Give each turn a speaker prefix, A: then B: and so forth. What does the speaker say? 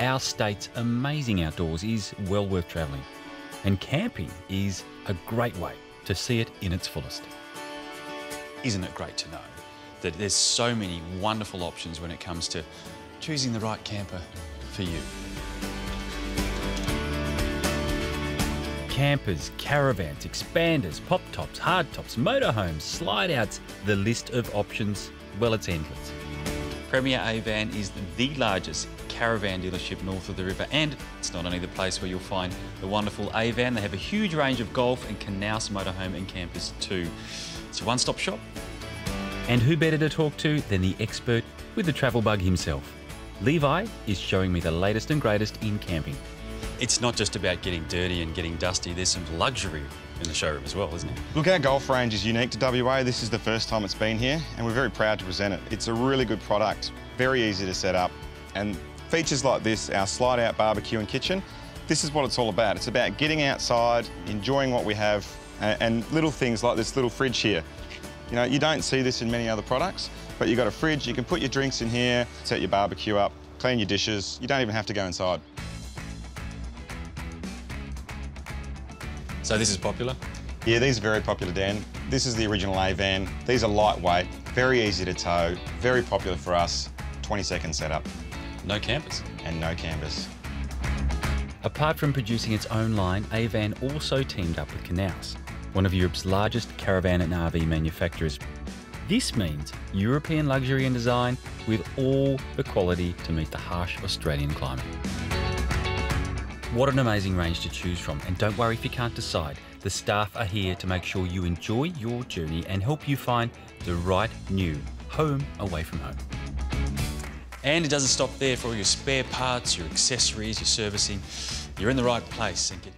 A: our state's amazing outdoors is well worth travelling, and camping is a great way to see it in its fullest.
B: Isn't it great to know that there's so many wonderful options when it comes to choosing the right camper for you?
A: Campers, caravans, expanders, pop tops, hard tops, motorhomes, slide outs, the list of options, well, it's endless.
B: Premier Avan is the largest caravan dealership north of the river, and it's not only the place where you'll find the wonderful Avan, they have a huge range of golf and Knaus motorhome and campers too. It's a one stop shop.
A: And who better to talk to than the expert with the travel bug himself? Levi is showing me the latest and greatest in camping.
B: It's not just about getting dirty and getting dusty, there's some luxury in the showroom as well, isn't it?
C: Look, our golf range is unique to WA. This is the first time it's been here, and we're very proud to present it. It's a really good product, very easy to set up, and features like this, our slide-out barbecue and kitchen, this is what it's all about. It's about getting outside, enjoying what we have, and, and little things like this little fridge here. You know, you don't see this in many other products, but you've got a fridge, you can put your drinks in here, set your barbecue up, clean your dishes. You don't even have to go inside.
B: So this is popular?
C: Yeah, these are very popular, Dan. This is the original Avan. These are lightweight, very easy to tow, very popular for us. 20 second setup.
B: No campers?
C: And no canvas.
A: Apart from producing its own line, Avan also teamed up with Knaus, one of Europe's largest caravan and RV manufacturers. This means European luxury and design with all the quality to meet the harsh Australian climate. What an amazing range to choose from, and don't worry if you can't decide. The staff are here to make sure you enjoy your journey and help you find the right new home away from home.
B: And it doesn't stop there for all your spare parts, your accessories, your servicing. You're in the right place and get